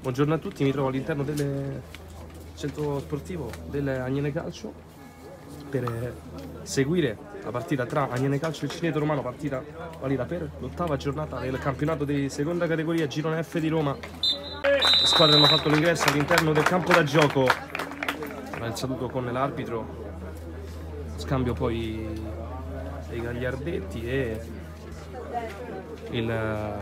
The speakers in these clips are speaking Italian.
Buongiorno a tutti, mi trovo all'interno del centro sportivo del Agnene Calcio per seguire la partita tra Agnene Calcio e Cineto Romano, partita valida per l'ottava giornata del campionato di seconda categoria Girone F di Roma. Le squadre hanno fatto l'ingresso all'interno del campo da gioco. Il saluto con l'arbitro, scambio poi dei gagliardetti e il,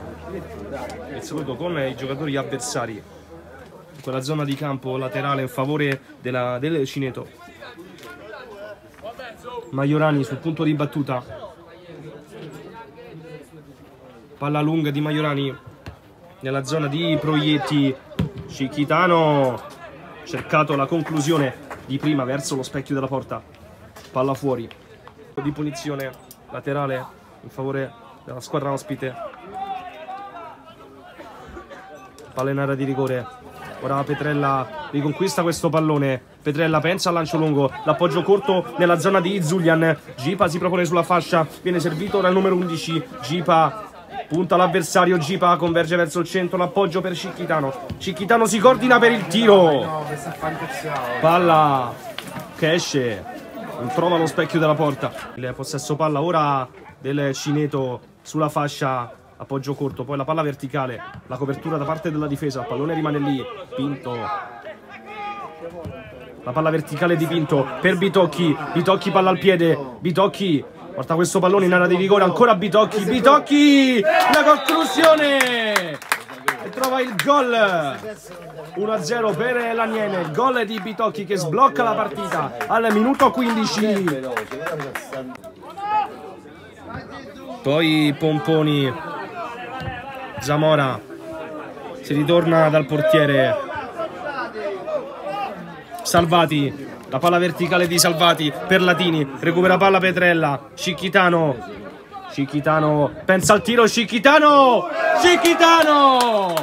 il saluto con i giocatori avversari in quella zona di campo laterale in favore della, del Cineto. Maiorani sul punto di battuta. Palla lunga di Maiorani nella zona di Proietti. Cicchitano cercato la conclusione di prima verso lo specchio della porta. Palla fuori. Di punizione laterale in favore della squadra ospite. Palla in area di rigore. Ora Petrella riconquista questo pallone. Petrella pensa al lancio lungo. L'appoggio corto nella zona di Zulian. Gipa si propone sulla fascia. Viene servito dal numero 11 Gipa punta l'avversario. Gipa converge verso il centro. L'appoggio per Cicchitano. Cicchitano si coordina per il tiro. Palla che esce. Non trova lo specchio della porta. Il possesso palla ora del Cineto sulla fascia appoggio corto, poi la palla verticale, la copertura da parte della difesa, il pallone rimane lì, Pinto. La palla verticale di Pinto per Bitocchi, Bitocchi palla al piede, Bitocchi porta questo pallone in area di rigore, ancora Bitocchi, Bitocchi, la conclusione! E trova il gol 1-0 per l'Aniene, gol di Bitocchi che sblocca la partita al minuto 15. Poi Pomponi Zamora si ritorna dal portiere. Salvati la palla verticale di Salvati per Latini recupera palla Petrella Cicchitano Cicchitano pensa al tiro Cicchitano Cicchitano!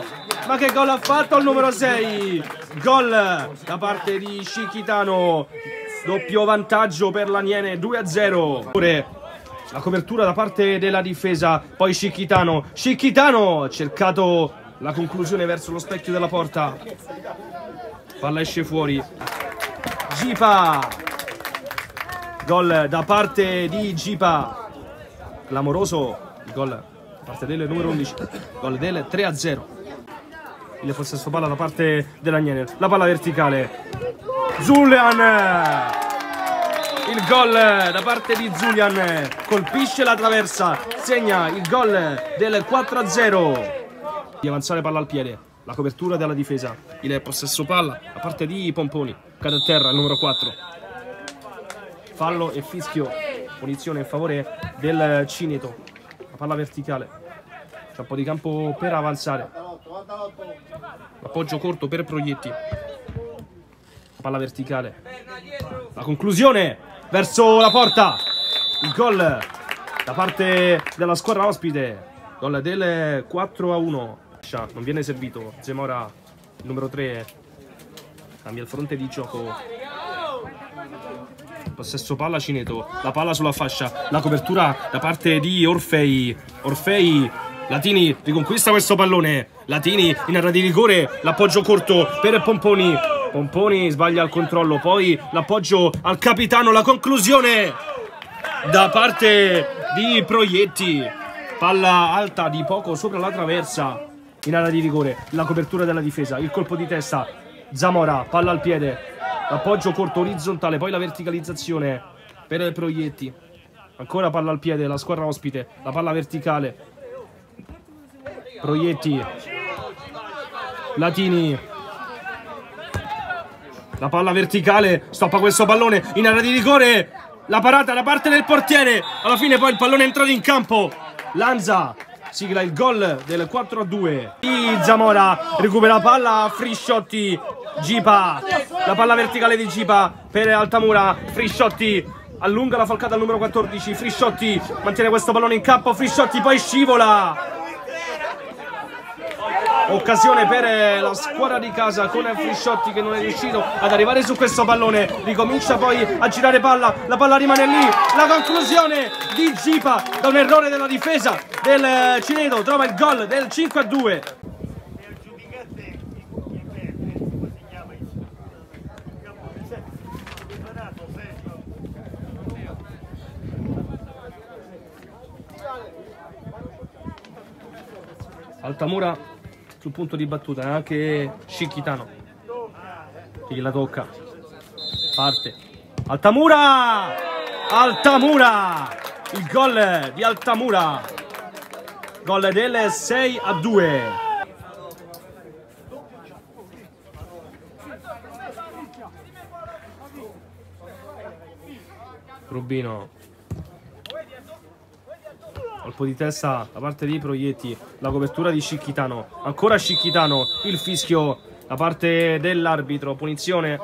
Ma che gol ha fatto il numero 6 gol da parte di Cicchitano doppio vantaggio per l'Aniene 2 a 0 la copertura da parte della difesa, poi Scicchitano. Scicchitano ha cercato la conclusione verso lo specchio della porta. Palla esce fuori. Gipa. Gol da parte di Gipa. Clamoroso il gol da parte del numero 11. Gol del 3 a 0. Il possesso palla da parte dell'Agnene. La palla verticale. Zulian il gol da parte di Zulian colpisce la traversa segna il gol del 4-0 di avanzare palla al piede la copertura della difesa. Il possesso palla da parte di Pomponi cade a terra il numero 4 fallo e fischio punizione in favore del Cineto. La palla verticale c'è un po' di campo per avanzare. L'appoggio corto per Proietti. La palla verticale. La conclusione verso la porta. Il gol da parte della squadra ospite. Gol del 4 a 1. Non viene servito. Zemora, numero 3, cambia il fronte di gioco. Possesso palla Cineto. La palla sulla fascia. La copertura da parte di Orfei. Orfei. Latini riconquista questo pallone. Latini in area di rigore. L'appoggio corto per Pomponi. Pomponi sbaglia il controllo, poi l'appoggio al capitano, la conclusione da parte di Proietti. Palla alta di poco sopra la traversa in area di rigore, la copertura della difesa, il colpo di testa, Zamora, palla al piede, l'appoggio corto orizzontale, poi la verticalizzazione per Proietti. Ancora palla al piede, la squadra ospite, la palla verticale. Proietti. Latini la palla verticale, stoppa questo pallone in area di rigore. La parata da parte del portiere. Alla fine poi il pallone è entrato in campo. Lanza sigla il gol del 4 a 2. Di Zamora recupera palla Frisciotti. Gipa. La palla verticale di Gipa per Altamura. Frisciotti allunga la falcata al numero 14. Frisciotti mantiene questo pallone in campo. Frisciotti poi scivola. Occasione per eh, la squadra di casa con Frisciotti che non è riuscito ad arrivare su questo pallone. Ricomincia poi a girare palla, la palla rimane lì. La conclusione di Zipa da un errore della difesa del eh, Cinedo trova il gol del 5 a 2. Altamura sul punto di battuta, anche Scicchitano. Chi la tocca? Parte. Altamura! Altamura! Il gol di Altamura. Gol del 6 a 2. Rubino colpo di testa da parte di Proietti la copertura di Scicchitano ancora Scicchitano il fischio da parte dell'arbitro. Punizione